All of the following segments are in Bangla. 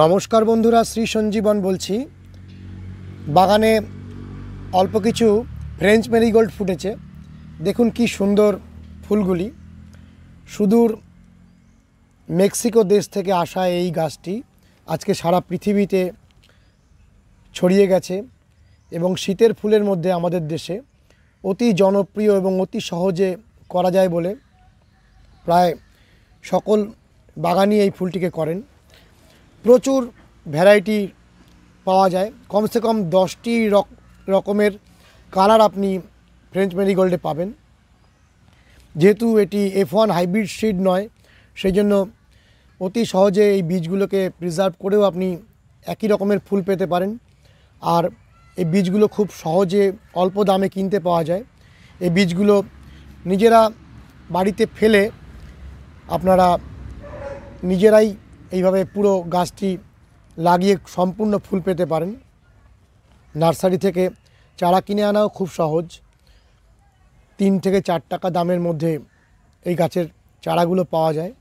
নমস্কার বন্ধুরা, শ্রী সঞ্জীবন বলছি। বাগানে অল্প কিছু ফ্রেঞ্চ মেরিগোল্ড ফুটেছে। দেখুন কি সুন্দর ফুলগুলি। সুদূর মেক্সিকো দেশ থেকে আসা এই গাছটি আজকে সারা পৃথিবীতে ছড়িয়ে গেছে এবং শীতের ফুলের মধ্যে আমাদের দেশে অতি জনপ্রিয় এবং অতি সহজে করা যায় বলে প্রায় সকল বাগানই এই ফুলটিকে করেন। প্রচুর ভ্যারাইটি পাওয়া যায়। কমসে কম দশটি রক- রকমের কালার আপনি ফ্রেঞ্চ মেরিগোল্ডে পাবেন। যেহেতু এটি এফ ওয়ান হাইব্রিড সিড নয় সেই জন্য অতি সহজে এই বীজগুলোকে প্রিজার্ভ করেও আপনি একই রকমের ফুল পেতে পারেন। আর এই বীজগুলো খুব সহজে অল্প দামে কিনতে পাওয়া যায়। এই বীজগুলো নিজেরা বাড়িতে ফেলে আপনারা নিজেরাই এইভাবে পুরো গাছটি লাগিয়ে সম্পূর্ণ ফুল পেতে পারেন। নার্সারি থেকে চারা কিনে আনাও খুব সহজ। তিন থেকে চার টাকা দামের মধ্যে এই গাছের চারাগুলো পাওয়া যায়।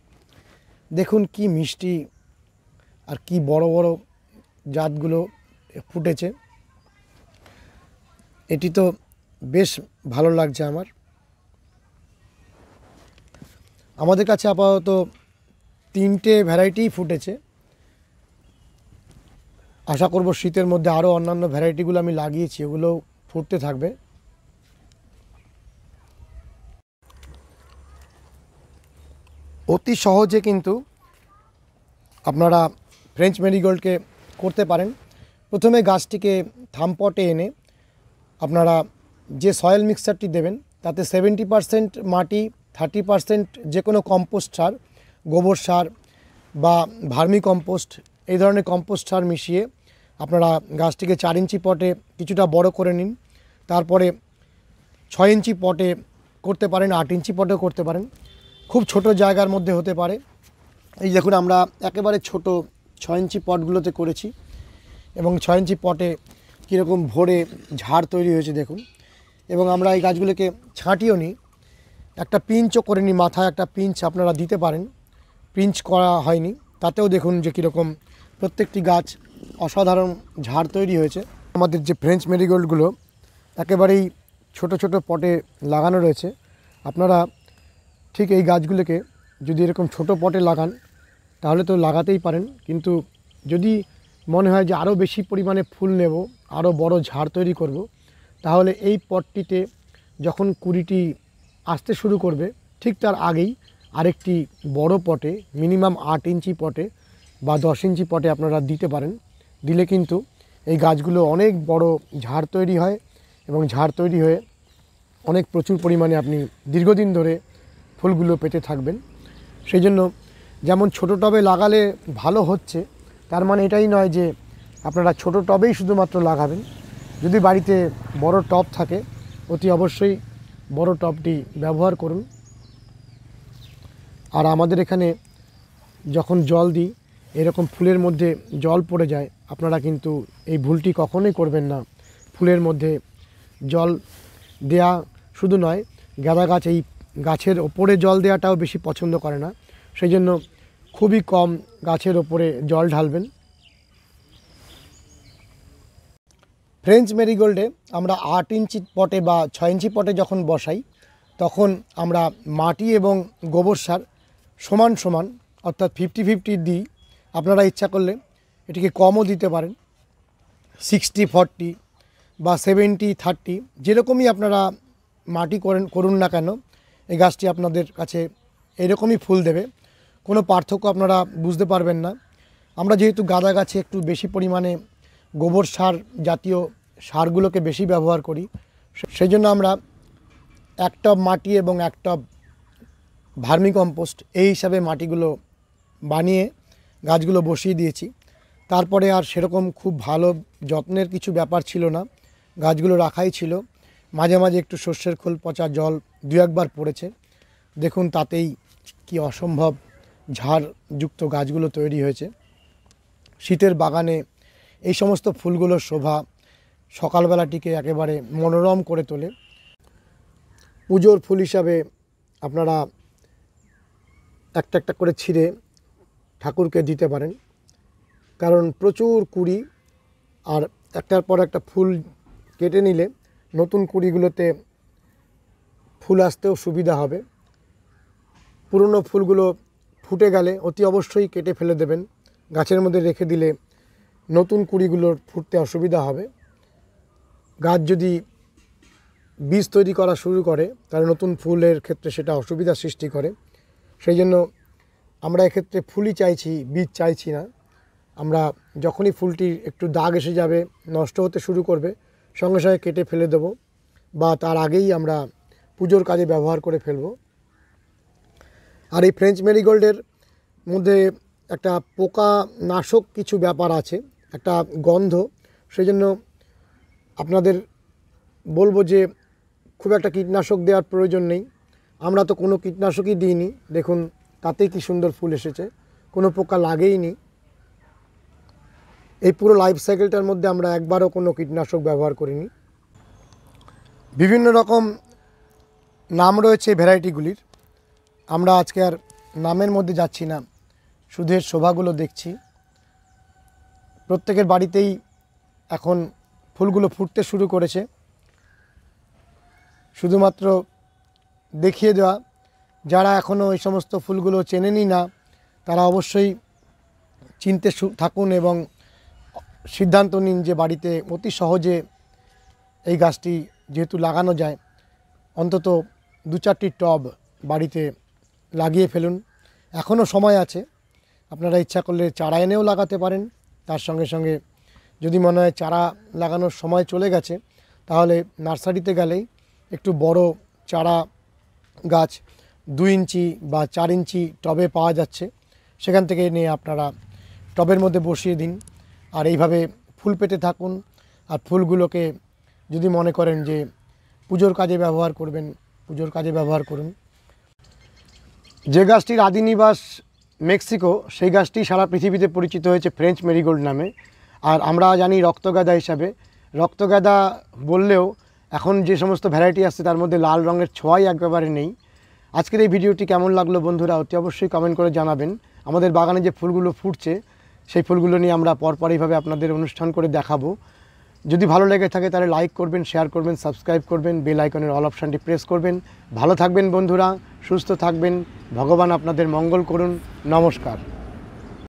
দেখুন কি মিষ্টি আর কি বড় বড় জাতগুলো ফুটেছে। এটি তো বেশ ভালো লাগছে আমার। আমাদের কাছে আপাতত তিনটে ভ্যারাইটিই ফুটেছে। আশা করব শীতের মধ্যে আরও অন্যান্য ভ্যারাইটিগুলো আমি লাগিয়েছি ওগুলো ফুটতে থাকবে। অতি সহজে কিন্তু আপনারা ফ্রেঞ্চ মেরিগোল্ডকে করতে পারেন। প্রথমে গাছটিকে থামপটে এনে আপনারা যে সয়েল মিক্সারটি দেবেন, তাতে সেভেন্টি পারসেন্ট মাটি থার্টি পারসেন্ট যে কোনো কম্পোস্ট সার গোবর সার বা ভার্মি কম্পোস্ট, এই ধরনের কম্পোস্ট সার মিশিয়ে আপনারা গাছটিকে চার ইঞ্চি পটে কিছুটা বড় করে নিন। তারপরে ছয় ইঞ্চি পটে করতে পারেন, আট ইঞ্চি পটেও করতে পারেন। খুব ছোট জায়গার মধ্যে হতে পারে। এই দেখুন, আমরা একেবারে ছোট ছয় ইঞ্চি পটগুলোতে করেছি এবং ছয় ইঞ্চি পটে কীরকম ভরে ঝাড় তৈরি হয়েছে দেখুন। এবং আমরা এই গাছগুলোকে ছাঁটিও নিই একটা পিঞ্চও করে নিই মাথায়, একটা পিঞ্চ আপনারা দিতে পারেন। পিঞ্চ করা হয়নি। তাতেও দেখুন যে কীরকম প্রত্যেকটি গাছ অসাধারণ ঝাড় তৈরি হয়েছে। আমাদের যে ফ্রেঞ্চ মেরিগোল্ডগুলো একেবারেই ছোট ছোট পটে লাগানো রয়েছে। আপনারা ঠিক এই গাছগুলোকে যদি এরকম ছোট পটে লাগান, তাহলে তো লাগাতেই পারেন। কিন্তু যদি মনে হয় যে আরও বেশি পরিমাণে ফুল নেব, আরও বড় ঝাড় তৈরি করব, তাহলে এই পটটিতে যখন কুড়িটি আসতে শুরু করবে, ঠিক তার আগেই আরেকটি বড় পটে মিনিমাম আট ইঞ্চি পটে বা দশ ইঞ্চি পটে আপনারা দিতে পারেন। দিলে কিন্তু এই গাছগুলো অনেক বড় ঝাড় তৈরি হয় এবং ঝাড় তৈরি হয়ে অনেক প্রচুর পরিমাণে আপনি দীর্ঘদিন ধরে ফুলগুলো পেতে থাকবেন। সেই জন্য যেমন ছোট টবে লাগালে ভালো হচ্ছে, তার মানে এটাই নয় যে আপনারা ছোট টবেই শুধুমাত্র লাগাবেন। যদি বাড়িতে বড় টব থাকে, অতি অবশ্যই বড় টবটি ব্যবহার করুন। আর আমাদের এখানে যখন জল দিই, এরকম ফুলের মধ্যে জল পড়ে যায়, আপনারা কিন্তু এই ভুলটি কখনোই করবেন না। ফুলের মধ্যে জল দেয়া শুধু নয়, গাঁদা গাছ, এই গাছের ওপরে জল দেওয়াটাও বেশি পছন্দ করে না। সেই জন্য খুবই কম গাছের ওপরে জল ঢালবেন। ফ্রেঞ্চ মেরিগোল্ডে আমরা আট ইঞ্চি পটে বা ছয় ইঞ্চি পটে যখন বসাই, তখন আমরা মাটি এবং গোবর সার সমান সমান, অর্থাৎ ফিফটি ফিফটি দিই আপনারা ইচ্ছা করলে এটিকে কমও দিতে পারেন। সিক্সটি ফর্টি বা সেভেন্টি থার্টি যেরকমই আপনারা মাটি করেন, করুন না কেন, এই গাছটি আপনাদের কাছে এরকমই ফুল দেবে। কোনো পার্থক্য আপনারা বুঝতে পারবেন না। আমরা যেহেতু গাঁদা গাছে একটু বেশি পরিমাণে গোবর সার জাতীয় সারগুলোকে বেশি ব্যবহার করি সেই জন্য আমরা এক টব মাটি এবং এক টব ভার্মি কম্পোস্ট এই হিসাবে মাটিগুলো বানিয়ে গাছগুলো বসিয়ে দিয়েছি। তারপরে আর সেরকম খুব ভালো যত্নের কিছু ব্যাপার ছিল না। গাছগুলো রাখাই ছিল। মাঝে মাঝে একটু শস্যের খোল, পচা জল দু একবার পড়েছে। দেখুন তাতেই কি অসম্ভব ঝাড়যুক্ত গাছগুলো তৈরি হয়েছে। শীতের বাগানে এই সমস্ত ফুলগুলোর শোভা সকালবেলাটিকে একেবারে মনোরম করে তোলে। পুজোর ফুল হিসাবে আপনারা একটা একটা করে ছিঁড়ে ঠাকুরকে দিতে পারেন। কারণ প্রচুর কুড়ি আর একটার পর একটা ফুল কেটে নিলে নতুন কুড়িগুলোতে ফুল আসতেও সুবিধা হবে। পুরনো ফুলগুলো ফুটে গেলে অতি অবশ্যই কেটে ফেলে দেবেন। গাছের মধ্যে রেখে দিলে নতুন কুড়িগুলোর ফুটতে অসুবিধা হবে। গাছ যদি বীজ তৈরি করা শুরু করে, তাহলে নতুন ফুলের ক্ষেত্রে সেটা অসুবিধা সৃষ্টি করে। সেই জন্য আমরা এক্ষেত্রে ফুলই চাইছি, বীজ চাইছি না। আমরা যখনই ফুলটির একটু দাগ এসে যাবে, নষ্ট হতে শুরু করবে, সঙ্গে সঙ্গে কেটে ফেলে দেবো বা তার আগেই আমরা পুজোর কাজে ব্যবহার করে ফেলব। আর এই ফ্রেঞ্চ মেরিগোল্ডের মধ্যে একটা পোকা নাশক কিছু ব্যাপার আছে, একটা গন্ধ সেই জন্য আপনাদের বলব যে খুব একটা কীটনাশক দেওয়ার প্রয়োজন নেই। আমরা তো কোনো কীটনাশকই দিইনি। দেখুন, তাতেই কি সুন্দর ফুল এসেছে। কোনো পোকা লাগেই নি এই পুরো লাইফ সাইকেলটার মধ্যে আমরা একবারও কোনো কীটনাশক ব্যবহার করিনি। বিভিন্ন রকম নাম রয়েছে ভ্যারাইটিগুলির। আমরা আজকে আর নামের মধ্যে যাচ্ছি না। শুধু এর শোভাগুলো দেখছি। প্রত্যেকের বাড়িতেই এখন ফুলগুলো ফুটতে শুরু করেছে। শুধুমাত্র দেখিয়ে দেওয়া। যারা এখনও এই সমস্ত ফুলগুলো চেনেনি না, তারা অবশ্যই চিনতে থাকুন এবং সিদ্ধান্ত নিন যে বাড়িতে অতি সহজে এই গাছটি যেহেতু লাগানো যায়, অন্তত দু চারটি টব বাড়িতে লাগিয়ে ফেলুন। এখনও সময় আছে, আপনারা ইচ্ছা করলে চারা এনেও লাগাতে পারেন। তার সঙ্গে সঙ্গে যদি মনে হয় চারা লাগানোর সময় চলে গেছে, তাহলে নার্সারিতে গেলেই একটু বড় চারা গাছ দু ইঞ্চি বা চার ইঞ্চি টবে পাওয়া যাচ্ছে, সেখান থেকে নিয়ে আপনারা টবের মধ্যে বসিয়ে দিন। আর এইভাবে ফুল পেতে থাকুন। আর ফুলগুলোকে যদি মনে করেন যে পুজোর কাজে ব্যবহার করবেন, পুজোর কাজে ব্যবহার করুন। যে গাছটির আদি নিবাস মেক্সিকো, সেই গাছটি সারা পৃথিবীতে পরিচিত হয়েছে ফ্রেঞ্চ মেরিগোল্ড নামে। আর আমরা জানি রক্তগাদা হিসাবে। রক্তগাদা বললেও এখন যে সমস্ত ভ্যারাইটি আসছে তার মধ্যে লাল রঙের ছোঁয়াই একেবারে নেই। আজকের এই ভিডিওটি কেমন লাগল বন্ধুরা, অতি অবশ্যই কমেন্ট করে জানাবেন। আমাদের বাগানে যে ফুলগুলো ফুটছে, সেই ফুলগুলো নিয়ে আমরা পরপর এইভাবে আপনাদের অনুষ্ঠান করে দেখাবো। যদি ভালো লেগে থাকে তাহলে লাইক করবেন শেয়ার করবেন সাবস্ক্রাইব করবেন বেল আইকনের অল অপশানটি প্রেস করবেন। ভালো থাকবেন বন্ধুরা, সুস্থ থাকবেন, ভগবান আপনাদের মঙ্গল করুন। নমস্কার।